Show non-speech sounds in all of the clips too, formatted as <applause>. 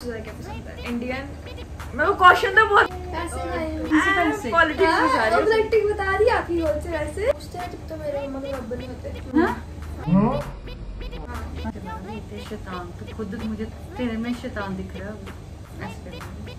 है इंडियन मैं वो क्वेश्चन तो बहुत पॉलिटिक्स में जा हाँ, रही हूँ बता रही आप ही बोलते वैसे पूछते हैं जब तो मेरे मम्मा के बब्बर नहीं होते हाँ? तेरे शैतान तो खुद मुझे तेरे में शैतान दिख रहा है ऐसे करके।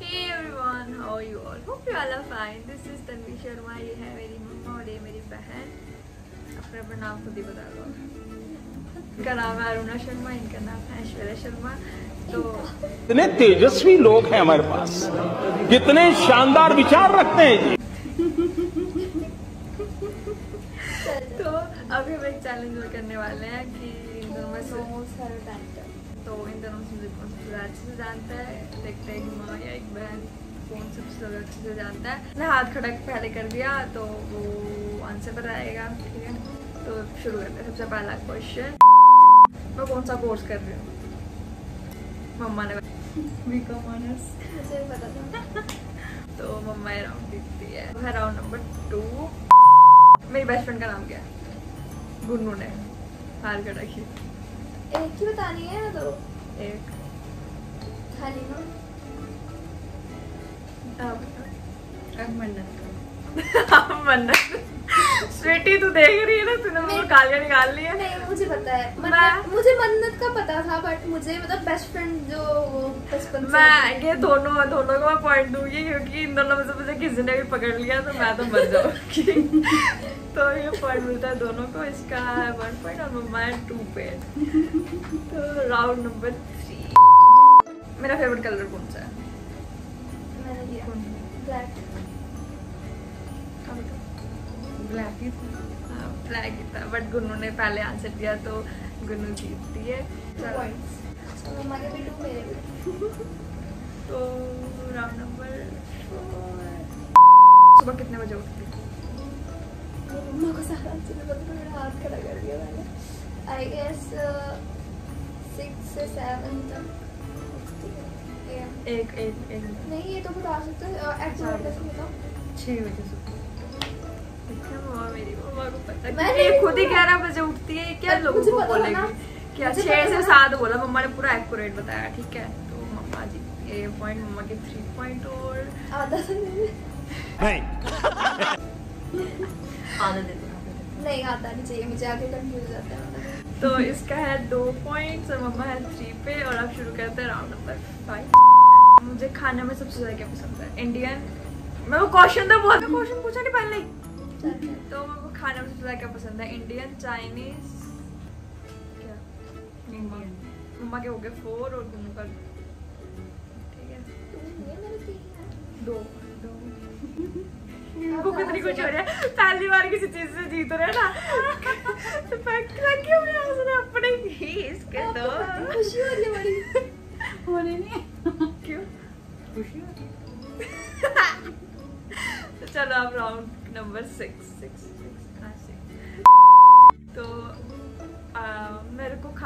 Hey everyone, how are you all? Hope you all are fine. This is Tanvi Sharma. ये है मेरी मम्मा और ये मेरी बहन. अपना अपना नाम खुद ही बता दो. इनका नाम है अरुणा शर्मा इनका नाम है ऐश्वर्या शर्मा। तो कितने तेजस्वी लोग हैं हमारे पास। कितने शानदार विचार रखते हैं जी। तो अभी हम एक चैलेंज करने वाले हैं कि इन दोनों में से तो इन दोनों से कौन सबसे अच्छे से जानता है देखते हैं एक माँ या एक बहन। कौन सबसे ज़्यादा अच्छे से जानता है। मैंने हाथ खड़ा पहले कर दिया तो वो आंसर बताएगा ठीक है? तो शुरू करते हैं सबसे पहला क्वेश्चन मैं कौन सा कोर्स कर रही हूँ? मम्मा ने बीकॉम ऑनर्स। मुझे पता था। <laughs> तो मम्मा ये राउंड जीतती है। वो है राउंड नंबर टू मेरी बेस्ट फ्रेंड का नाम क्या है? गुन्नू ने। हार कर रखी। एक ही बतानी है ना तो एक। हलीमा स्वीटी तू देख रही है ना तूने मुझे गालियाँ निकाल ली है नहीं मुझे पता है। मैं- मन्नत मुझे मन्नत का पता था बट मुझे मतलब बेस्ट फ्रेंड जो बचपन से मैं ये दोनों दोनों को मैं पॉइंट दूँगी क्योंकि इन दोनों में से मुझे किसी ने भी पकड़ लिया तो मैं तो मर जाऊँगी। <laughs> तो ये पॉइंट मिलता है दोनों को इसका है वन पॉइंट और मम्मा है टू पे <laughs> तो राउंड नंबर थ्री मेरा फेवरेट कलर कौन सा है? ब्लैक ही था। ब्लैक ही था बट गुन्नू ने पहले आंसर दिया तो गुन्नू जीतती है। तो राउंड नंबर, सुबह कितने बजे उठती मम्मा को सारा हाथ खड़ा कर दिया मैंने आई गेस सिक्स से सेवन तक। है एक एक एक। नहीं ये तो बता सकते हो कैसे बताओ छह बजे सुबह मेरी मम्मा को पता है। ये खुद ही ग्यारह बजे उठती है क्या लोगों को। बोलेगी? क्या छह से सात बोला? मम्मा ने पूरा एक्यूरेट बताया ठीक है? तो मम्मा जी ये पॉइंट मम्मा के थ्री पॉइंट और आधा तो नहीं। <laughs> आधा दे दो नहीं आता नहीं चाहिए मुझे आगे कंफ्यूज हो जाता है। तो इसका है दो पॉइंट्स और मम्मा है थ्री पे और आप शुरू करते हैं राउंड नंबर फाइव मुझे खाने में सबसे ज़्यादा क्या पसंद है? इंडियन मैं वो क्वेश्चन तो बहुत क्वेश्चन पूछा नहीं पहले ही। तो मेरे को खाने में सबसे ज़्यादा क्या पसंद है? इंडियन चाइनीज़ क्या? मम्मा के हो गए फोर और गुन्नू का ठीक है। तू। दो <laughs> दो कितनी कुछ हो रहा है। पहली बार किसी चीज़ से जीत रहे ना।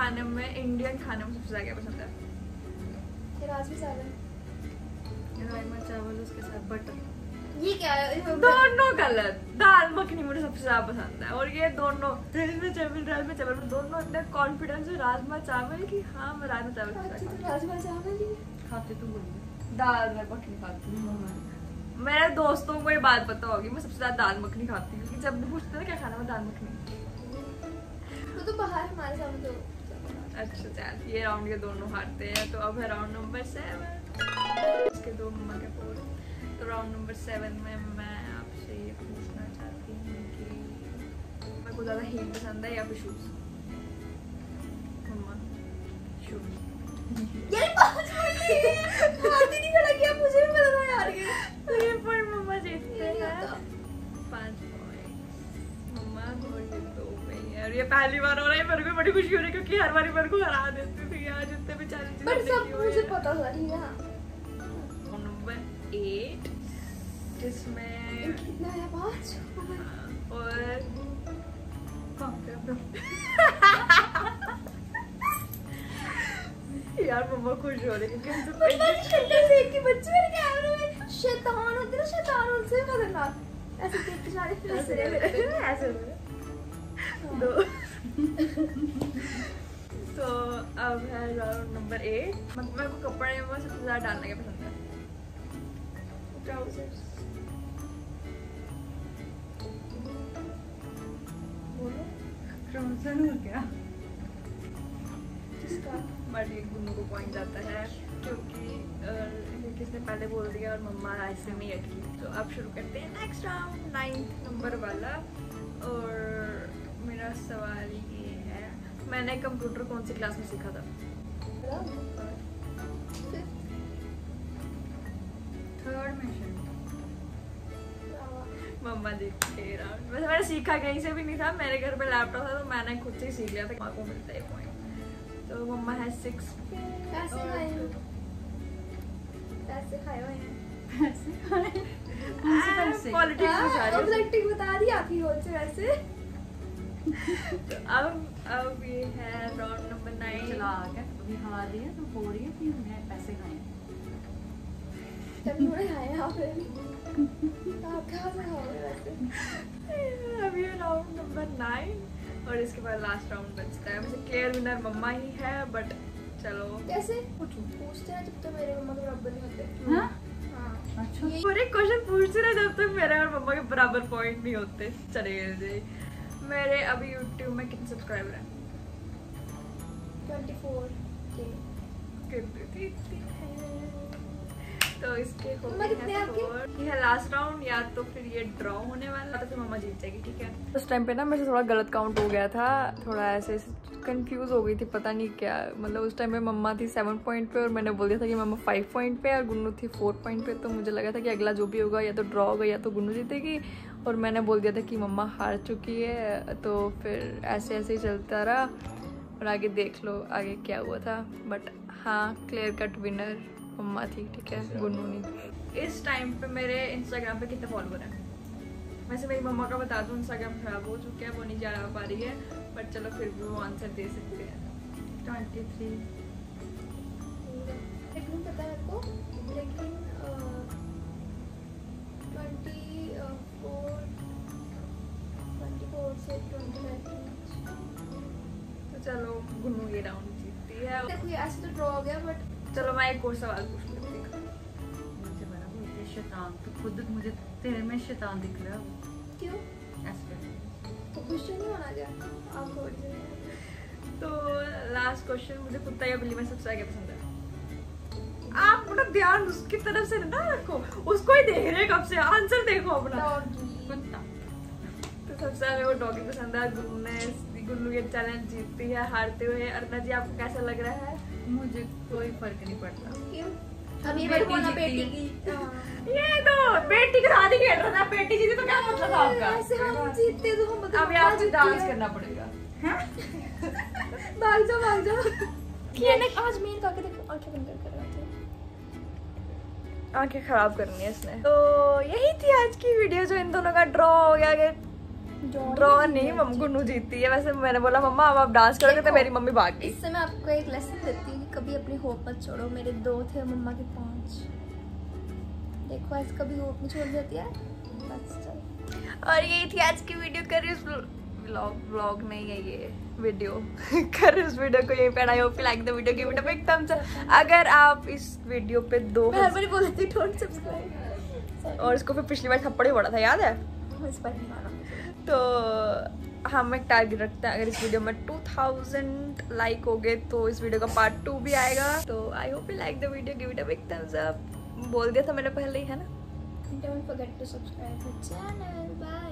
खाने में इंडियन खाने में सबसे ज़्यादा क्या पसंद है। राजवी साहब राजमा चावल उसके साथ बटर ये क्या है? दोनों गलत। दाल मखनी मुझे सबसे ज़्यादा पसंद है और ये दोनों राजमा चावल राजमा चावल में दोनों इतने कॉन्फिडेंस है राजमा चावल की। हाँ मैं राजमा चावल तो राजमा चावल। खाते तो दाल मैं मखनी खाती हूँ। मेरे दोस्तों को ये बात पता होगी मैं सबसे ज़्यादा दाल मखनी खाती हूँ क्योंकि जब भी पूछते ना क्या खाना मैं दाल मखनी। तो तो बाहर हमारे सामने तो। अच्छा चल ये राउंड के दोनों हारते हैं तो अब है राउंड नंबर सेवन इसके दो मम्मा के फोर तो राउंड नंबर सेवन में मैं आपसे ये पूछना चाहती हूँ कि मेरे को ज़्यादा हील पसंद है या फिर शूज़ मम्मा शूज़ <laughs> पहली बार हो रहा है मेरे को बड़ी खुशी हो रही है क्योंकि हर बार मेरे को हरा देती थी यार जितने भी चैलेंज पर सब मुझे पता था ठीक है नंबर एट जिसमें कितना है पाँच? और यार मम्मा खुश हो रही है क्योंकि पता नहीं शक्ल देख के बच्चे मेरे कैमरे में शैतान होते ना शैतान उनसे खतरनाक ऐसे देख के सारे हंस रहे ऐसे रहा है। दो। <laughs> तो अब है राउंड नंबर एट मेरे को कपड़े में सबसे ज़्यादा डालने का पसंद है? ट्राउजर्स बोलो। ट्राउज़र हो गया। बट ये को पॉइंट जाता है क्योंकि किसने पहले बोल दिया और मम्मा ऐसे में ही अटकी तो अब शुरू करते हैं नेक्स्ट राउंड नाइन्थ नंबर वाला। और मेरा सवाल ये है मैंने कंप्यूटर कौन सी क्लास में सीखा था? थर्ड में मम्मा राउंड वैसे मैंने सीखा कहीं से भी नहीं था मेरे घर पे लैपटॉप था तो मैंने खुद से ही सीख लिया था माँ को मिलता है पॉइंट तो मम्मा है सिक्स पैसे खाए पैसे खाए हुए हैं पॉलिटिक्स हाँ, बता दी आपकी होल से वैसे। तो अब अब ये है राउंड नंबर नाइन चला आ गया अभी हार रही है तो बोल रही है कि मैं पैसे खाए हैं अभी राउंड नंबर नाइन और इसके बाद लास्ट राउंड बचता है। वैसे क्लियर विनर मम्मा ही है बट चलो। कैसे? पूछते हैं जब तक मेरे मम्मा के बराबर नहीं होते। हाँ? हाँ। अच्छा। पूरे क्वेश्चन पूछते रहे जब तक मेरे और मम्मा के बराबर पॉइंट नहीं होते। चलिए जी मेरे अभी यूट्यूब में कितने सब्सक्राइबर हैं? ट्वेंटी फोर हैं? तो इसके हो गए हैं ये लास्ट राउंड या तो फिर ये ड्रॉ होने वाला तो फिर मम्मा जीत जाएगी ठीक है? उस टाइम पे ना मेरे से थोड़ा गलत काउंट हो गया था थोड़ा ऐसे कंफ्यूज हो गई थी पता नहीं क्या। मतलब उस टाइम पे मम्मा थी सेवन पॉइंट पे और मैंने बोल दिया था कि मम्मा फाइव पॉइंट पे और गुन्नू थी फोर पॉइंट पे तो मुझे लगा था कि अगला जो भी होगा या तो ड्रॉ होगा या तो गुन्नू जीतेगी और मैंने बोल दिया था कि मम्मा हार चुकी है तो फिर ऐसे ऐसे ही चलता रहा और आगे देख लो आगे क्या हुआ था। बट हाँ क्लियर कट विनर मम्मा थी ठीक है गुन्नू नहीं इस टाइम पे मेरे इंस्टाग्राम पे कितने फॉलोअर हैं? वैसे मेरी मम्मा का बता दूँ इंस्टाग्राम खराब हो चुका है वो नहीं जा पा रही है बट चलो फिर भी वो आंसर दे सकते हैं। ट्वेंटी थ्री लेकिन पता है आपको लेकिन ट्वेंटी फोर ट्वेंटी फोर से ट्वेंटी तो चलो गुन्नू ये राउंड जीतती है। देखो ये ऐसे तो ड्रॉ हो गया बट चलो मैं एक और सवाल पूछ लेती मुझे बड़ा बोलते शैतान तो खुद मुझे तेरे में शैतान दिख रहा है। क्यों? ऐसे। तो खुश नहीं होना क्या? आप लास्ट क्वेश्चन मुझे कुत्ता या बिल्ली में सबसे आगे पसंद है? आप अपना ध्यान उसकी तरफ़ से ना रखो। उसको ही देख रहे हैं कब से। आंसर देखो अपना। तो सबसे आगे वो डॉगी पसंद है। ने गुन्नू ये चैलेंज जीतती है हारते हुए। अर्ना जी आपको कैसा लग रहा है? मुझे कोई फ़र्क नहीं पड़ता। क्यों ये बेटी बेटी बोला बेटी की हाँ। ये तो बेटी के साथ ही खेल रहा था। बेटी जीती तो क्या मतलब था ऐसे हम जीतते तो हम अभी आपको डांस करना पड़ेगा। भाग जाओ भाग जाओ। ये आज मेन काके देखो आँखें बंद कर रहा था? आँखें खराब करनी है इसने। तो यही थी आज की वीडियो जो इन दोनों का ड्रॉ हो गया कि ड्रॉ नहीं मम्मी गुन्नू जीतती है। वैसे मैंने बोला मम्मा अब आप डांस करोगे तो मेरी मम्मी भाग गई इससे मैं आपको एक लेसन देती हूँ कि कभी अपनी होप मत छोड़ो। मेरे दो थे मम्मा के पाँच। देखो ऐसे कभी होप नहीं छोड़ देती है। और यही थी आज की वीडियो कर रही व्लॉग व्लॉग नहीं है ये वीडियो कर <laughs> इस वीडियो को यहीं पे I hope like the video give it a big thumbs up अगर आप इस वीडियो पे दो हर बार बोल थी डोंट सब्सक्राइब और इसको फिर पिछली बार थप्पड़ ही पड़ा था याद है? इस पर नहीं तो हम एक टारगेट रखते हैं। अगर इस वीडियो में 2000 लाइक हो गए तो इस वीडियो का पार्ट टू भी आएगा। तो I hope you like the video give it a big thumbs up बोल दिया था मैंने पहले ही है ना? Don't forget to subscribe the channel bye